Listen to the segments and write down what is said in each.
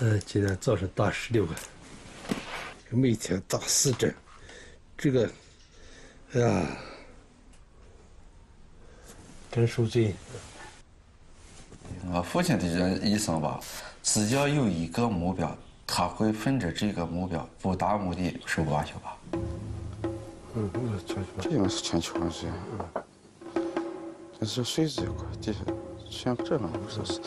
嗯，今天早上打十六个，每天打四针，这个，哎呀，真受罪。我父亲的人一生吧，只要有一个目标，他会奔着这个目标不达目的手不罢休吧。嗯，这应该是全球关系。嗯，这是水这一块，底下像这样，这是。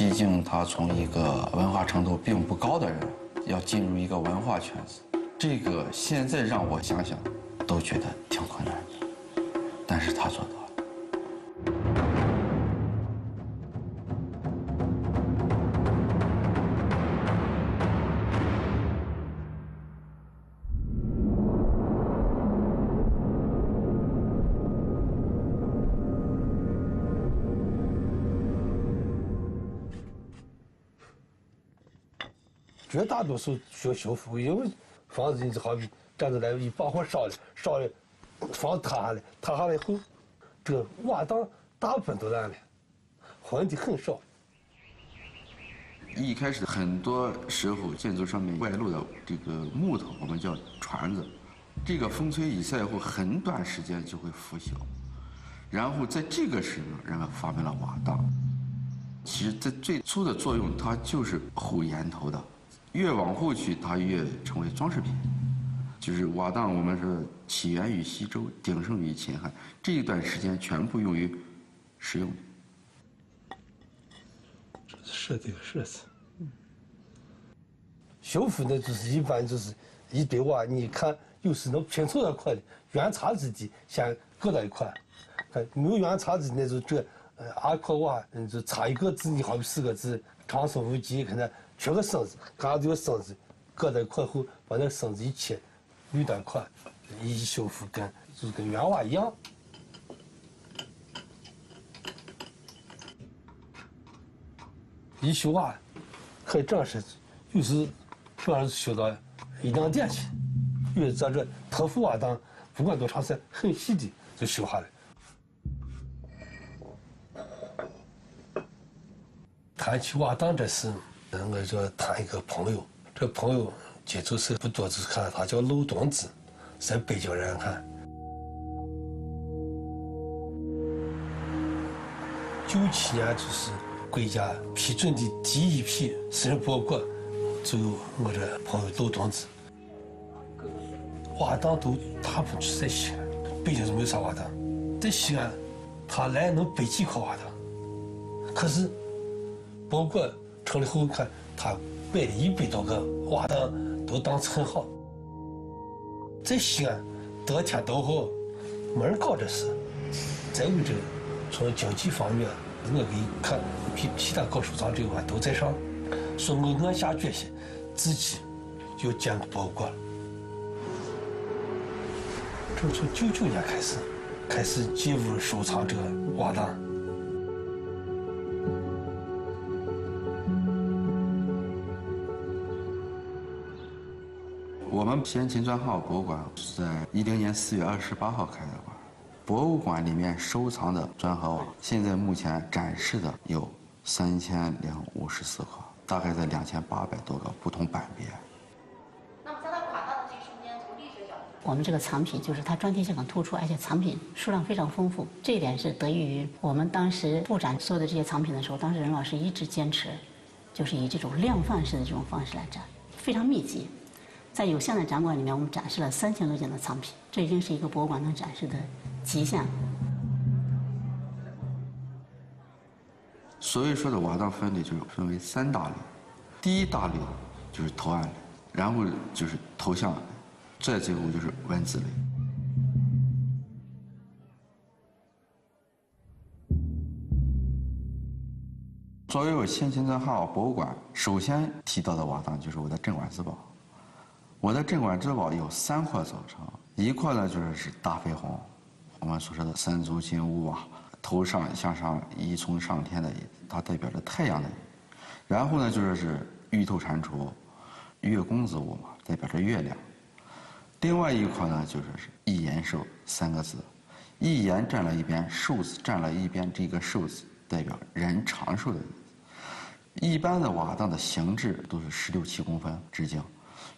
毕竟他从一个文化程度并不高的人，要进入一个文化圈子，这个现在让我想想，都觉得挺困难的。但是他做到。绝大多数需要修复，因为房子你就好比站着来一把火烧了，烧了，房子塌下来，塌下来以后，这个瓦当大部分都烂了，混的很少。一开始很多时候建筑上面外露的这个木头，我们叫椽子，这个风吹雨晒后很短时间就会腐朽，然后在这个时候人们发明了瓦当，其实在最初的作用它就是护檐头的。越往后去，它越成为装饰品。就是瓦当，我们说起源于西周，鼎盛于秦汉，这一段时间全部用于使用。这是设计设施。修复呢，就是一般就是一堆瓦，你看有时能拼凑到一块的，原差之地先搁到一块。看没有原差之地，那就这呃二块瓦，嗯，就差一个字，你好比四个字，长生无极，可能。缺个绳子，嘎这个绳子搁在一块后，把那绳子一切，捋断块，一修复跟就是跟原瓦一样。一修瓦，还真是，有时主要是修到一两点去，因为在这特富瓦当，不管多长时间，很细的就修下来。谈起瓦当这事。我就谈一个朋友，这朋友接触是不多，就是看他叫陆东子，在北京人看。九七年就是国家批准的第一批私人博物馆，就我这朋友陆东子。瓦当都大部分是在西安，北京是没有啥瓦当，在西安，他来能背几块瓦当，可是博物成立后看，他摆了一百多个瓦当，都当称号。在西安，得天独厚，没人搞这事。再有这，从经济方面，我给你看，比其他搞收藏这块都在上。说我暗下决心，自己要建个博物馆。这从九九年开始，开始进入收藏这个瓦们西安金砖号博物馆是在一零年四月二十八号开的馆。博物馆里面收藏的砖和瓦，现在目前展示的有三千零五十四块，大概在两千八百多个不同版别。那么在它跨大的这一瞬间，从历史角度，我们这个藏品就是它专题性很突出，而且藏品数量非常丰富。这一点是得益于我们当时布展所有的这些藏品的时候，当时任老师一直坚持，就是以这种量贩式的这种方式来展，非常密集。在有限的展馆里面，我们展示了三千多件的藏品，这已经是一个博物馆能展示的极限了。所以说的瓦当分类就是分为三大类，第一大类就是图案类，然后就是头像类，再最后就是文字类。作为我新金砖汉博物馆，首先提到的瓦当就是我的镇馆之宝。我的镇馆之宝有三块组成，一块呢就是是大飞鸿，我们所说的三足金乌啊，头上向上一冲上天的，它代表着太阳的。然后呢就是是玉兔蟾蜍，月宫子午嘛，代表着月亮。另外一块呢就是是一延寿三个字，一延占了一边，寿字占了一边，这个寿字代表人长寿的意思。一般的瓦当的形制都是十六七公分直径，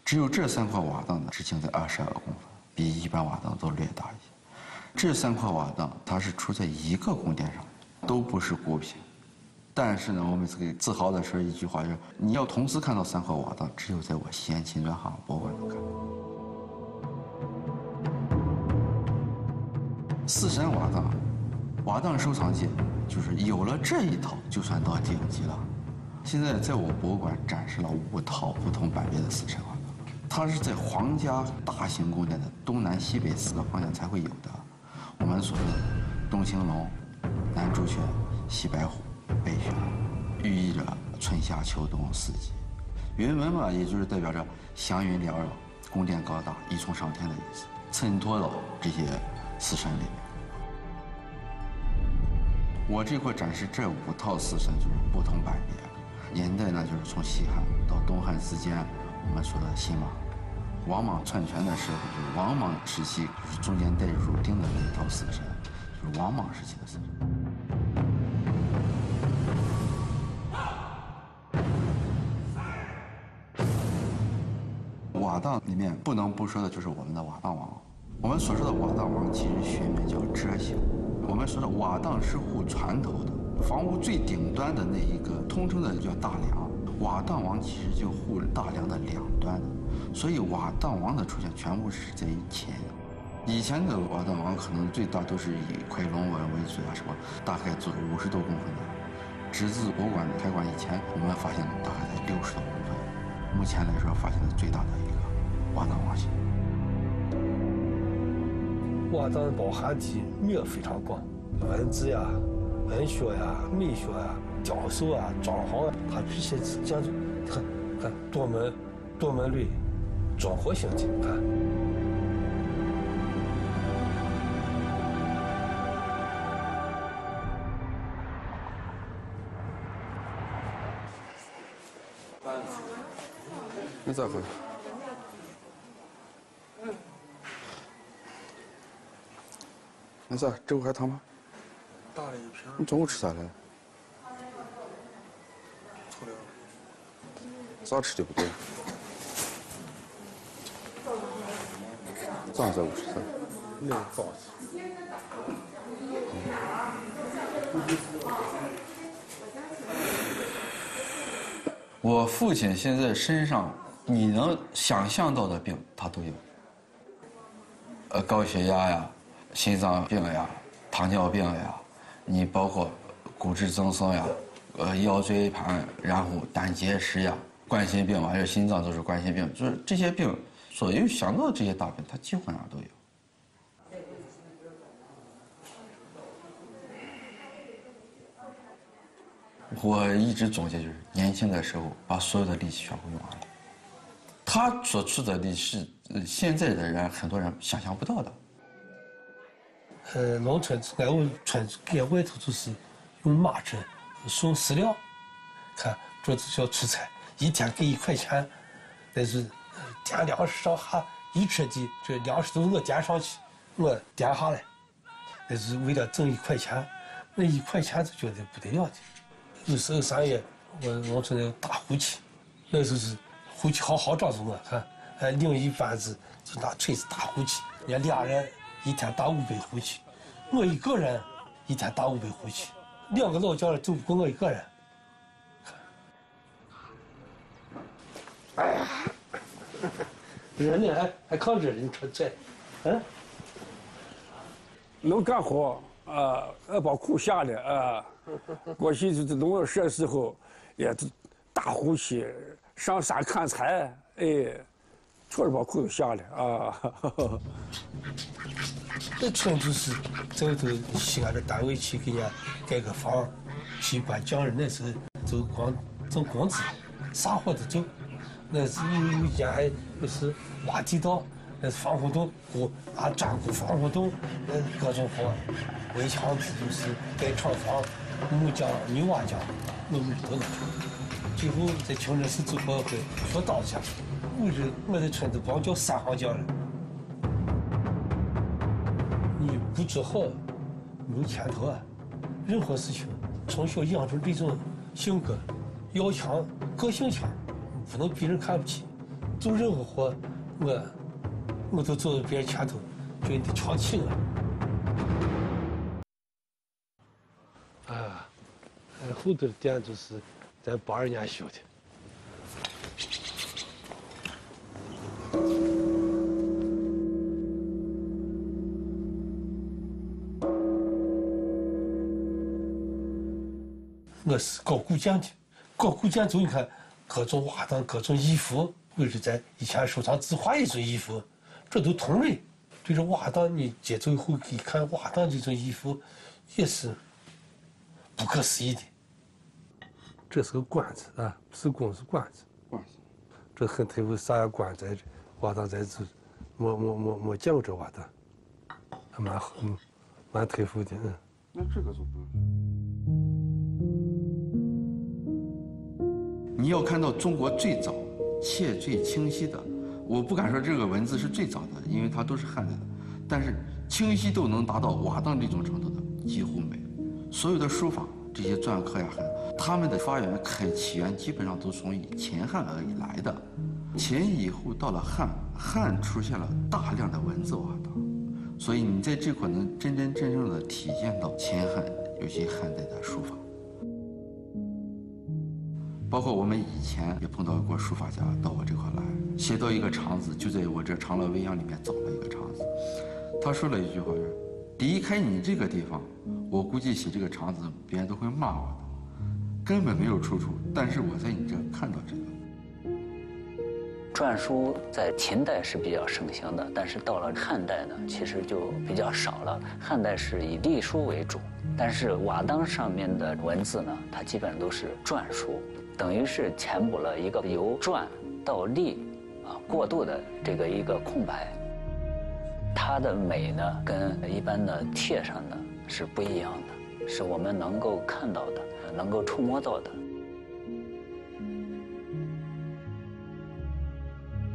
只有这三块瓦当呢直径在二十二公分，比一般瓦当都略大一些。这三块瓦当它是出在一个宫殿上，都不是孤品。但是呢，我们可以自豪的说一句话，就是你要同时看到三块瓦当，只有在我西安秦砖汉博物馆能看。四山瓦当，瓦当收藏界就是有了这一套，就算到顶级了。现在在我博物馆展示了五套不同版别的四山瓦，它是在皇家大型宫殿的东南西北四个方向才会有的。我们说的东青龙、南朱雀、西白虎。北玄，寓意着春夏秋冬四季。云纹嘛，也就是代表着祥云缭绕、宫殿高大、一重上天的意思，衬托到这些四神里面。我这块展示这五套四神，就是不同版别，年代呢就是从西汉到东汉之间，我们说的新莽，王莽篡权的时候，就是王莽时期，就是中间带乳钉的那一套四神，就是王莽时期的四神。瓦当里面不能不说的就是我们的瓦当王。我们所说的瓦当王其实学名叫遮姓。我们说的瓦当是护船头的，房屋最顶端的那一个通称的叫大梁。瓦当王其实就护大梁的两端，所以瓦当王的出现全部是在以前。以前的瓦当王可能最大都是以块龙纹为主啊，什么大概做五十多公分的。直至博物馆开馆以前，我们发现大概在六十多公分。目前来说，发现的最大的一个。瓦当王型，瓦当包含的面非常广，文字呀、文学呀、美学呀、雕塑啊、装潢啊，它这些建筑它它多门多门类综合性的啊。你咋回？那啥，粥还烫吗？大了一瓶。你中午吃啥了？错了。早吃就不对。早上在屋吃啥？那个包子。我父亲现在身上你能想象到的病，他都有。呃，高血压呀。心脏病呀，糖尿病呀，你包括骨质增生呀，呃，腰椎盘，然后胆结石呀，冠心病还，有心脏都是冠心病，就是这些病，所有想到的这些大病，他基本上都有。我一直总结就是，年轻的时候把所有的力气全部用完了。他所处的力是现在的人很多人想象不到的。呃，农村俺们村搁外头就是用马车送饲料，看这是叫出差，一天给一块钱，但是点粮食上下一车的这粮食都我点上去，我点下来，那是为了挣一块钱，那一块钱就觉得不得了的。有时候三月，我农村那个打胡琴，那时候是胡琴好好找着我，看，哎，另一班子就拿锤子打胡琴，人家俩人。一天打五百回去，我一个人一天打五百回去，两个老将走不过我一个人。哎呀，热呢还还靠着人穿这，嗯，能干活啊，要把苦下来啊。过去就是农业社时候，也打呼吸，上山砍柴，哎。确实把裤子下来啊！那村就是在外头西安的单位去给人家盖个房，去管匠人，那时候就光挣工资，啥活都挣。那是有有间还就是挖地道，那是防护洞，固啊砖固防护洞，呃各种活。围墙子就是盖厂房，木匠、泥瓦匠，我们都能。最后在清真寺走过会学刀匠。我这我的村子光叫三行匠了。你不做好，没有前途啊！任何事情从小养成这种性格，要强，个性强，不能别人看不起。做任何活，我我都走到别人前头，觉得你得抢起我。啊，后头的店就是咱八二年修的。我是搞古建的，搞古建筑，你看各种瓦当、各种衣服，或者在以前收藏字画一种衣服，这都同类。对着瓦当，你接走以后一看，瓦当这种衣服也是不可思议的。这是个棺子啊，不是弓，是棺子。罐子，这很特殊啥样棺在这，瓦当在这，没没没没见过这瓦当，还蛮好，嗯，蛮佩服的，嗯。那这个就不你要看到中国最早且最清晰的，我不敢说这个文字是最早的，因为它都是汉代的，但是清晰度能达到瓦当这种程度的几乎没有。所有的书法这些篆刻呀，他们的发源开起源基本上都从以秦汉而以来的。秦以后到了汉，汉出现了大量的文字瓦当，所以你在这块能真真正正的体现到秦汉尤其汉代的书法。包括我们以前也碰到过书法家到我这块来，写到一个肠子，就在我这长乐未央里面找了一个肠子。他说了一句话，离开你这个地方，我估计写这个肠子，别人都会骂我的，根本没有出处。但是我在你这看到这个。篆书在秦代是比较盛行的，但是到了汉代呢，其实就比较少了。汉代是以隶书为主，但是瓦当上面的文字呢，它基本上都是篆书。等于是填补了一个由篆到隶啊过渡的这个一个空白。它的美呢，跟一般的帖上的是不一样的，是我们能够看到的，能够触摸到的。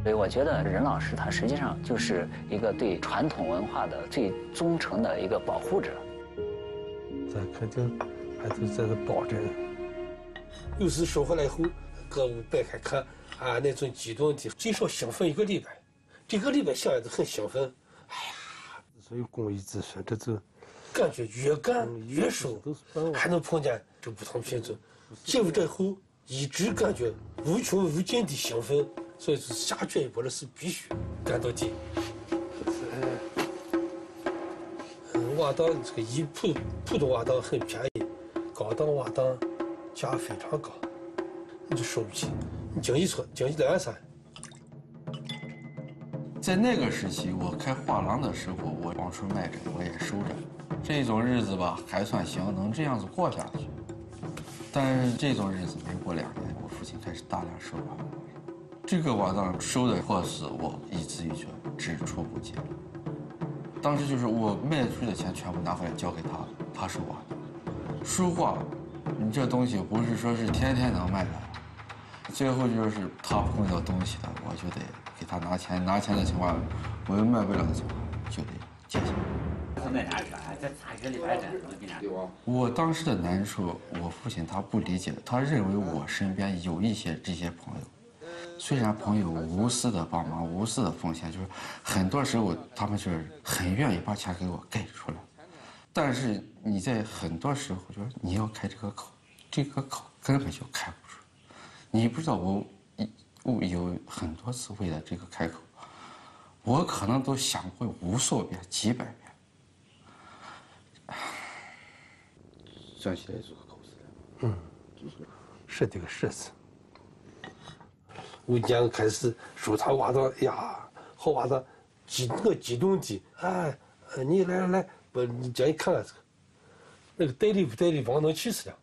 所以我觉得任老师他实际上就是一个对传统文化的最忠诚的一个保护者。咱肯定还是在这保着呢。有时收回来以后，搁屋摆开看，啊，那种激动的，最少兴奋一个礼拜，这个礼拜想也都很兴奋。哎呀，所以公益之深，这就感觉越干越熟，还能碰见这不同品种，进入这后一直感觉无穷无尽的兴奋，所以说下卷一步了是必须干到底。嗯，瓦当这个一普普通瓦当很便宜，高档瓦当。价非常高，你就收不起。你经济村，经一两万三。在那个时期，我开画廊的时候，我往出卖着，我也收着。这种日子吧，还算行，能这样子过下去。但是这种日子没过两年，我父亲开始大量收瓦。这个瓦当收的货是我以至于说只出不进。当时就是我卖出去的钱全部拿回来交给他，他收瓦。书画。你这东西不是说是天天能卖的，最后就是他碰到东西的，我就得给他拿钱。拿钱的情况，我又卖不了的情况，就得借钱。我当时的难处，我父亲他不理解，他认为我身边有一些这些朋友，虽然朋友无私的帮忙、无私的奉献，就是很多时候他们是很愿意把钱给我给出来。但是你在很多时候就是你要开这个口，这个口根本就开不出。你不知道我，我有很多次为了这个开口，我可能都想过无数遍、几百遍。想起来就是口子嗯，是这个是字。我讲开始说他挖到，哎呀，好挖到，激我激动的，哎，你来来来。不，你叫你看看这个，那个代理不代理，王能气死了。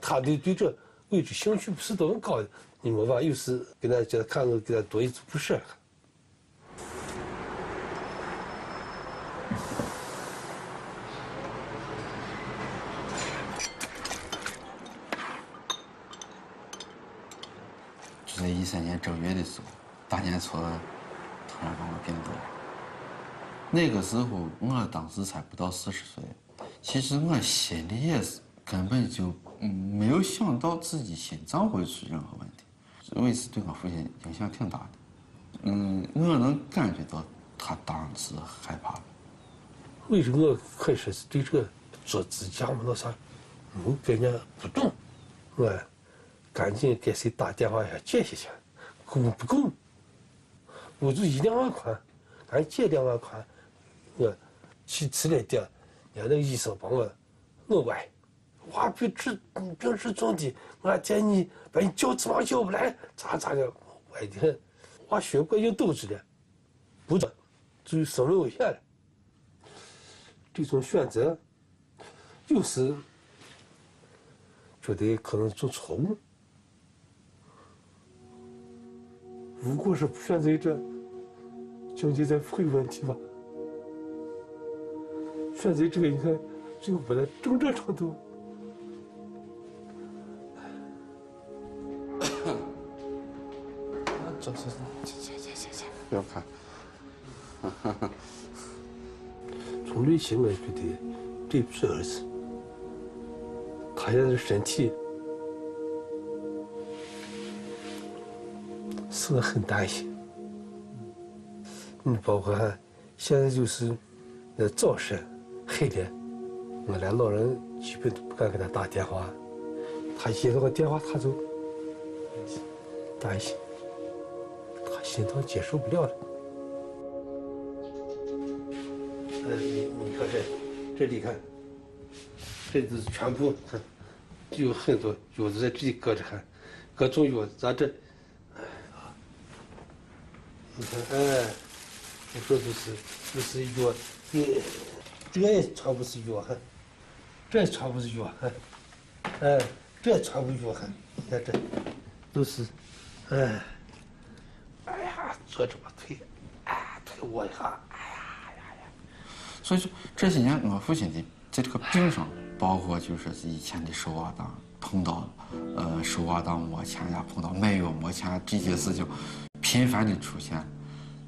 他对对这位置兴趣不是多么高，你没法？有时给他叫他看，给他多一组不是。就在一三年正月的时候，大年初二突然把我病倒了。那个时候，我当时才不到四十岁，其实我心里也是根本就，没有想到自己心脏会出任何问题，为此对我父亲影响挺大的。嗯，我能感觉到他当时害怕了。为什么我开始对这个做支架嘛那啥没概念不懂，我赶紧给谁打电话呀借些钱，够不够？我就一两万块，俺借两万块，我去吃了点，人家那个医生帮我弄歪，哇，病治病治重的，我还建议把你叫芝麻叫不来，咋咋的，歪的很，哇，血管又堵住了，不做，就生命危险了。这种选择，有时觉得可能做错误。如果是不选择这，经济再会有问题吧。选择这个，你看，最后不在正这程度。这这这这这这这，不要看。从内心我觉得对不起儿子，他现在身体是我很担心。你包括现在就是那早晨黑的，我连老人基本都不敢给他打电话，他接到个电话他就担心，他心疼接受不了了。呃，你你看这，这里看，这都是全部，看，有很多药子在这里搁着看，各种药咱这，哎，你看，哎，我说都是都是药，你这也全部是药，看，这也全部是药，看，哎，这也全部药，看，你看这，都是，哎，哎呀，坐这把腿，哎，腿窝一下。哎呀呀呀。所以说这些年我父亲的在这个病上，包括就是以前的手啊当碰到，呃手啊当没钱呀，碰到卖药没钱这些事情，频繁的出现，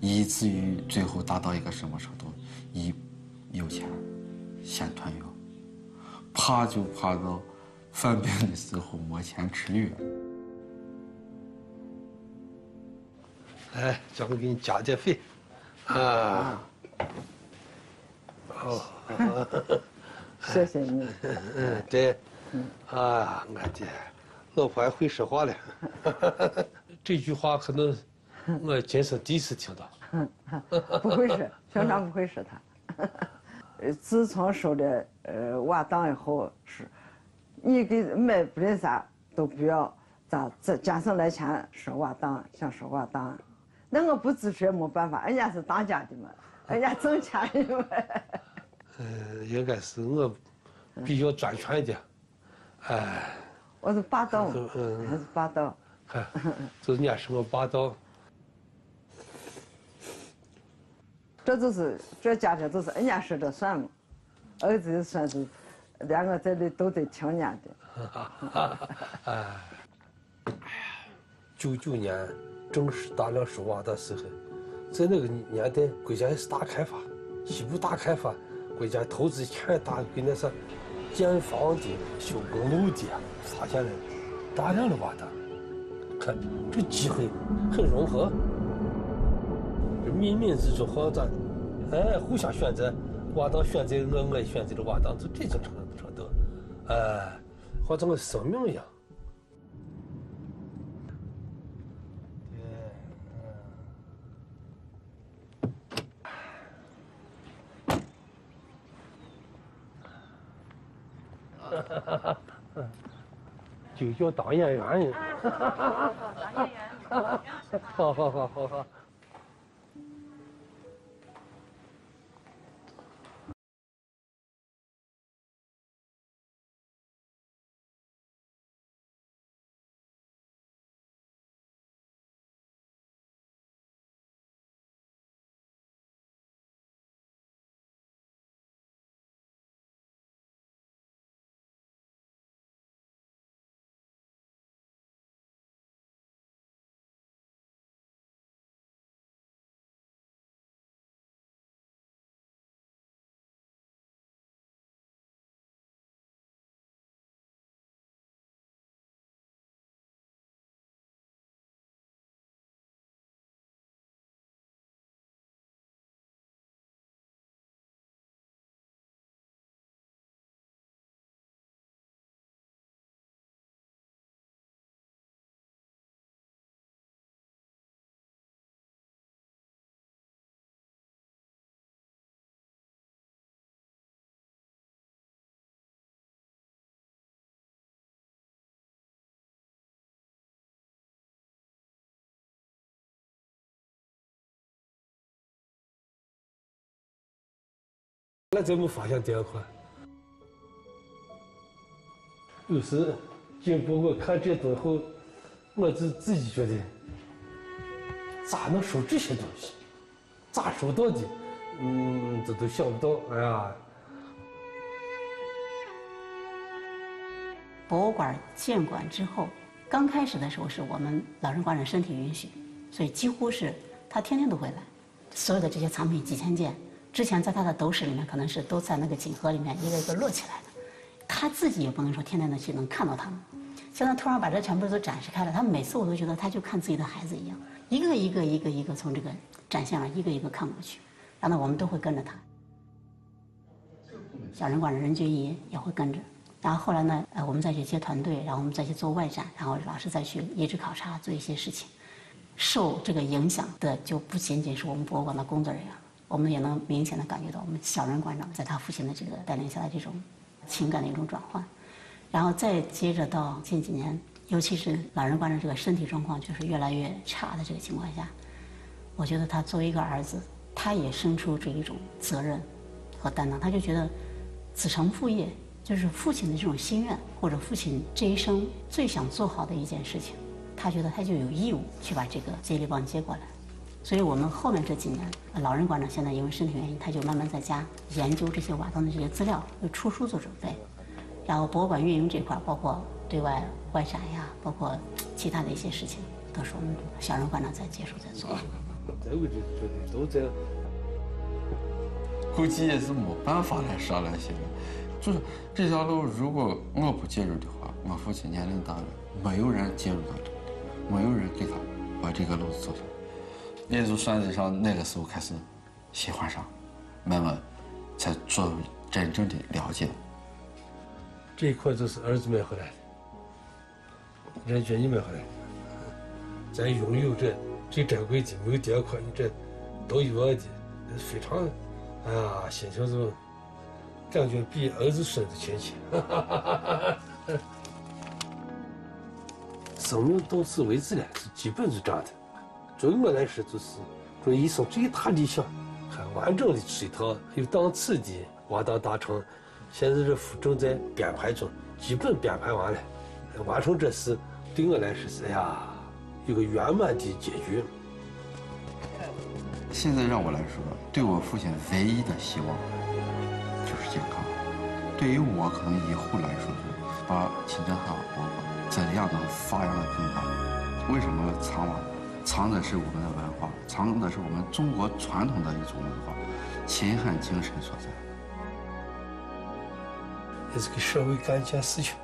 以至于最后达到一个什么程度？一有钱先囤药，怕就怕到犯病的时候没钱吃药。来，咱们给你加点费，啊。哦，谢谢你。嗯，对，啊，我的老婆还会说话了。这句话可能我今生第一次听到。不会说，平常不会说他。自从收了呃瓦当以后，是，你给买不论啥都不要咋这家生来钱收瓦当，想收瓦当，那我不支持也没办法，人家是当家的嘛，人家挣钱的嘛。呃，应该是我比较专权一点，哎。我是霸道，嗯，还是霸道。看，就是人家说我霸道。这就是这家庭都是人家说的算嘛，儿子算是两个在里都得听人家的。哎，哎呀，九九年正式大量收挖的时候，在那个年代，国家也是大开发，西部大开发。国家投资钱大，给那是建房的、修公路的，发现了大量的瓦的，看这机会很融合，这民民之中好像咱，哎，互相选择，瓦当选择我，我也选择了瓦当，就这种程程度，哎，好像我生命一样。就叫当演员呢。当演员。好好好好好。那怎么发现第二块？有时经过我看这东后，我自自己觉得，咋能收这些东西？咋收到的？嗯，这都想不到。哎呀，博物馆建馆之后，刚开始的时候是我们老人馆长身体允许，所以几乎是他天天都会来。所有的这些藏品几千件，之前在他的斗室里面可能是都在那个锦盒里面一个一个摞起来的，他自己也不能说天天的去能看到他们。现在突然把这全部都展示开了，他每次我都觉得他就看自己的孩子一样，一个一个一个一个从这个展现上一个一个看过去，然后我们都会跟着他。小人馆的任俊义也会跟着。然后后来呢，呃，我们再去接团队，然后我们再去做外展，然后老师再去遗址考察，做一些事情。受这个影响的就不仅仅是我们博物馆的工作人员，我们也能明显的感觉到我们小人馆长在他父亲的这个带领下的这种情感的一种转换。然后再接着到近几年，尤其是老人馆长这个身体状况就是越来越差的这个情况下，我觉得他作为一个儿子，他也生出这一种责任和担当，他就觉得子承父业。就是父亲的这种心愿，或者父亲这一生最想做好的一件事情，他觉得他就有义务去把这个接力棒接过来。所以我们后面这几年，老人馆长现在因为身体原因，他就慢慢在家研究这些瓦当的这些资料，为出书做准备。然后博物馆运营这块，包括对外外展呀，包括其他的一些事情，都是我们小人馆长在接手在做。在位置这里都在，估计也是没办法来上来些。就是这条路，如果我不介入的话，我父亲年龄大了，没有人介入到这里，没有人给他把这个路走出来，也就算得上那个时候开始喜欢上，慢慢才做真正的了解。这一块就是儿子买回来的，任俊义买回来的，咱拥有这最珍贵的，没有第二块，你这都一无二的，非常，哎呀，心情是。感觉比儿子孙子亲切。生命到此为止了，是基本是这样的。对我来说，就是说一生最大理想，很完整的出一套有档次的瓦当大成。现在这正在编排中，基本编排完了，完成这事，对我来说是哎呀，有个圆满的结局。现在让我来说，对我父亲唯一的希望。就是健康，对于我可能以后来说是把秦镇汉博物馆怎样能发扬的更大？为什么藏瓦？藏的是我们的文化，藏的是我们中国传统的一种文化，秦汉精神所在。也是给社会干一件事情，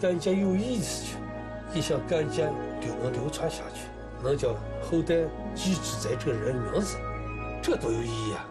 干一件有意义的事情，你想干一件就能流传下去，能叫后代记住在这个人名字，这多有意义啊！